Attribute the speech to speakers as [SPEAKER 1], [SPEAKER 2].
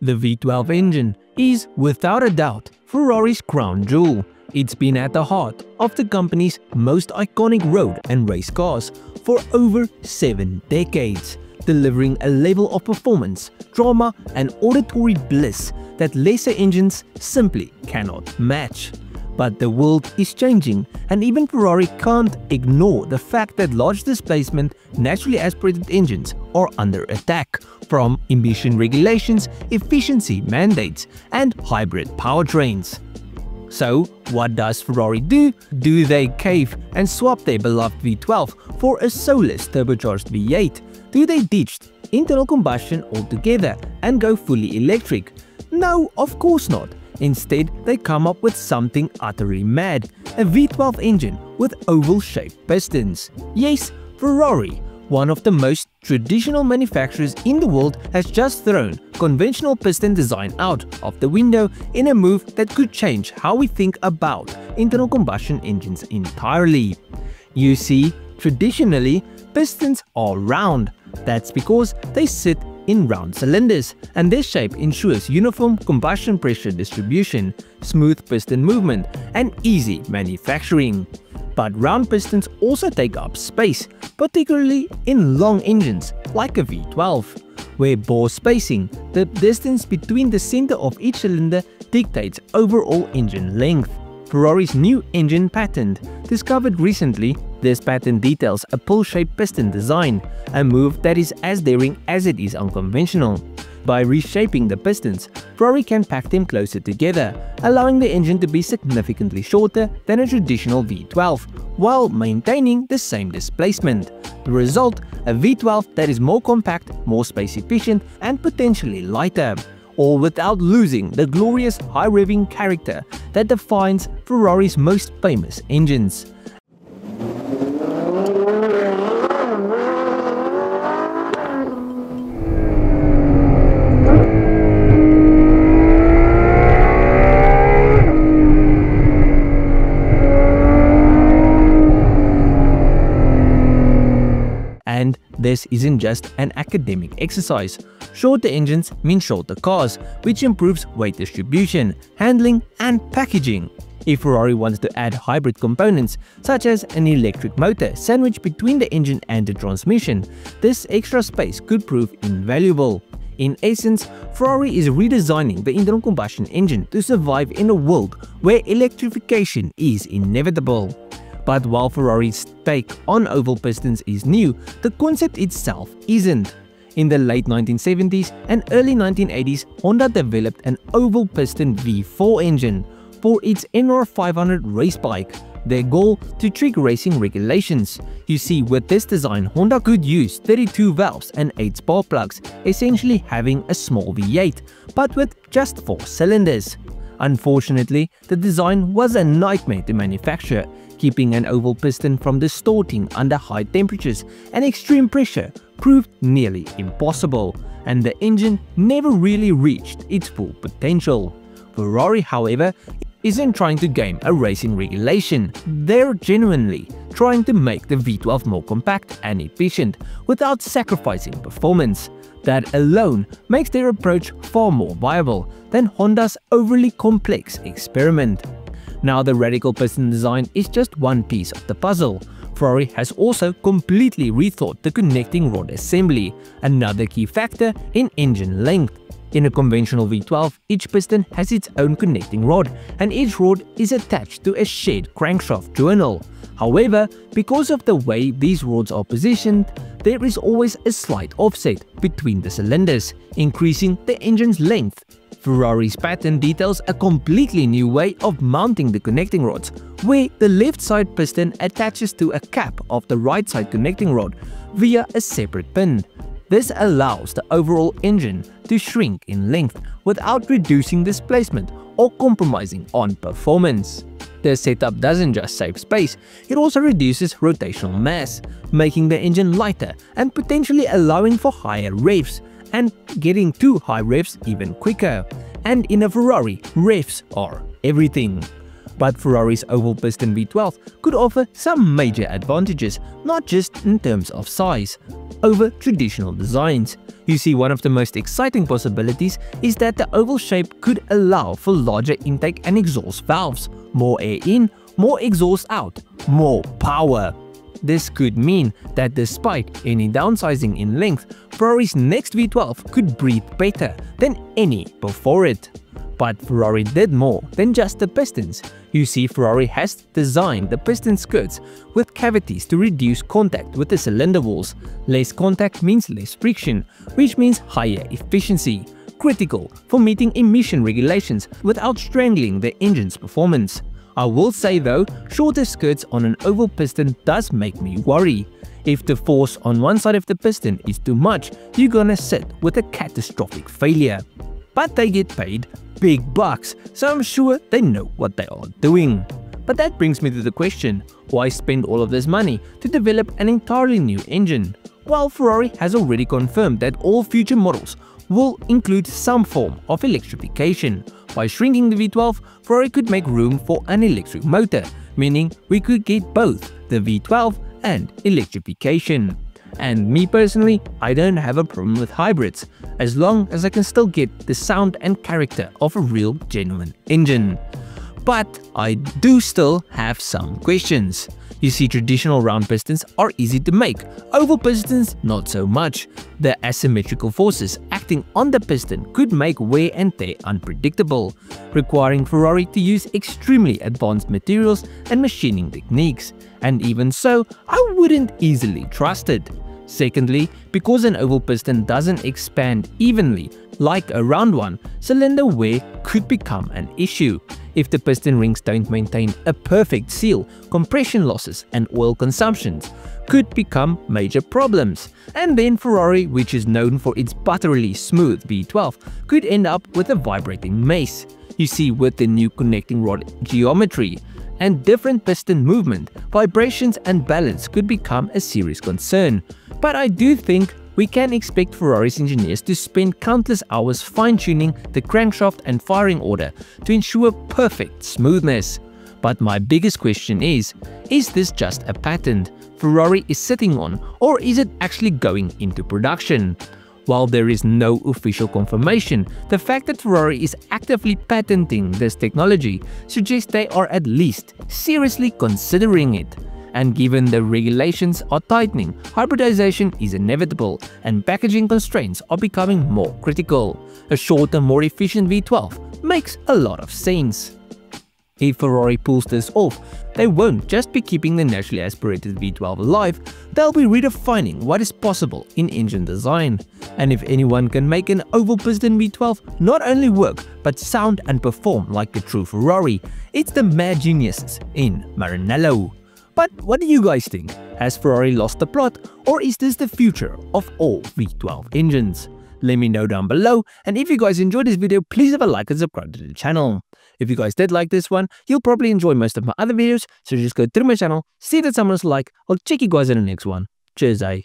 [SPEAKER 1] The V12 engine is, without a doubt, Ferrari's crown jewel. It's been at the heart of the company's most iconic road and race cars for over seven decades, delivering a level of performance, drama and auditory bliss that lesser engines simply cannot match. But the world is changing and even Ferrari can't ignore the fact that large displacement, naturally aspirated engines are under attack from emission regulations, efficiency mandates and hybrid powertrains. So, what does Ferrari do? Do they cave and swap their beloved V12 for a soulless turbocharged V8? Do they ditch internal combustion altogether and go fully electric? No, of course not. Instead, they come up with something utterly mad, a V12 engine with oval-shaped pistons. Yes, Ferrari, one of the most traditional manufacturers in the world has just thrown conventional piston design out of the window in a move that could change how we think about internal combustion engines entirely. You see, traditionally, pistons are round. That's because they sit in round cylinders, and this shape ensures uniform combustion pressure distribution, smooth piston movement, and easy manufacturing. But round pistons also take up space, particularly in long engines like a V12, where bore spacing, the distance between the center of each cylinder dictates overall engine length. Ferrari's new engine patent, discovered recently, this patent details a pull-shaped piston design, a move that is as daring as it is unconventional. By reshaping the pistons, Ferrari can pack them closer together, allowing the engine to be significantly shorter than a traditional V12, while maintaining the same displacement. The result, a V12 that is more compact, more space efficient, and potentially lighter all without losing the glorious high-revving character that defines Ferrari's most famous engines. This isn't just an academic exercise. Shorter engines mean shorter cars, which improves weight distribution, handling and packaging. If Ferrari wants to add hybrid components, such as an electric motor sandwiched between the engine and the transmission, this extra space could prove invaluable. In essence, Ferrari is redesigning the internal combustion engine to survive in a world where electrification is inevitable. But while Ferrari's take on oval pistons is new, the concept itself isn't. In the late 1970s and early 1980s, Honda developed an oval piston V4 engine for its NR500 race bike, their goal to trick racing regulations. You see, with this design, Honda could use 32 valves and 8 spark plugs, essentially having a small V8, but with just 4 cylinders. Unfortunately, the design was a nightmare to manufacture, keeping an oval piston from distorting under high temperatures and extreme pressure proved nearly impossible, and the engine never really reached its full potential. Ferrari, however, isn't trying to game a racing regulation, they're genuinely trying to make the V12 more compact and efficient without sacrificing performance. That alone makes their approach far more viable than Honda's overly complex experiment. Now the radical piston design is just one piece of the puzzle. Ferrari has also completely rethought the connecting rod assembly, another key factor in engine length. In a conventional V12, each piston has its own connecting rod, and each rod is attached to a shared crankshaft journal. However, because of the way these rods are positioned, there is always a slight offset between the cylinders, increasing the engine's length Ferrari's patent details a completely new way of mounting the connecting rods, where the left side piston attaches to a cap of the right side connecting rod via a separate pin. This allows the overall engine to shrink in length without reducing displacement or compromising on performance. The setup doesn't just save space, it also reduces rotational mass, making the engine lighter and potentially allowing for higher revs, and getting to high revs even quicker. And in a Ferrari, revs are everything. But Ferrari's oval piston V12 could offer some major advantages, not just in terms of size, over traditional designs. You see, one of the most exciting possibilities is that the oval shape could allow for larger intake and exhaust valves, more air in, more exhaust out, more power. This could mean that despite any downsizing in length, Ferrari's next V12 could breathe better than any before it. But Ferrari did more than just the pistons. You see, Ferrari has designed the piston skirts with cavities to reduce contact with the cylinder walls. Less contact means less friction, which means higher efficiency, critical for meeting emission regulations without strangling the engine's performance. I will say though, shorter skirts on an oval piston does make me worry. If the force on one side of the piston is too much, you're gonna sit with a catastrophic failure. But they get paid big bucks, so I'm sure they know what they are doing. But that brings me to the question, why spend all of this money to develop an entirely new engine? Well, Ferrari has already confirmed that all future models will include some form of electrification. By shrinking the V12, Ferrari could make room for an electric motor, meaning we could get both the V12 and electrification. And me personally, I don't have a problem with hybrids, as long as I can still get the sound and character of a real genuine engine. But I do still have some questions. You see traditional round pistons are easy to make, oval pistons not so much. The asymmetrical forces acting on the piston could make wear and tear unpredictable, requiring Ferrari to use extremely advanced materials and machining techniques. And even so, I wouldn't easily trust it. Secondly, because an oval piston doesn't expand evenly like a round one, cylinder wear could become an issue. If the piston rings don't maintain a perfect seal, compression losses and oil consumptions could become major problems. And then Ferrari, which is known for its butterily smooth V12, could end up with a vibrating mace. You see, with the new connecting rod geometry, and different piston movement, vibrations and balance could become a serious concern. But I do think we can expect Ferrari's engineers to spend countless hours fine-tuning the crankshaft and firing order to ensure perfect smoothness. But my biggest question is, is this just a patent Ferrari is sitting on or is it actually going into production? While there is no official confirmation, the fact that Ferrari is actively patenting this technology suggests they are at least seriously considering it. And given the regulations are tightening, hybridization is inevitable and packaging constraints are becoming more critical. A shorter, more efficient V12 makes a lot of sense. If Ferrari pulls this off, they won't just be keeping the naturally aspirated V12 alive, they'll be redefining what is possible in engine design. And if anyone can make an oval piston V12 not only work, but sound and perform like a true Ferrari, it's the mad geniuses in Maranello. But what do you guys think? Has Ferrari lost the plot, or is this the future of all V12 engines? Let me know down below, and if you guys enjoyed this video, please have a like and subscribe to the channel. If you guys did like this one, you'll probably enjoy most of my other videos, so just go through my channel, see that someone's like, I'll check you guys in the next one. Cheers, eh?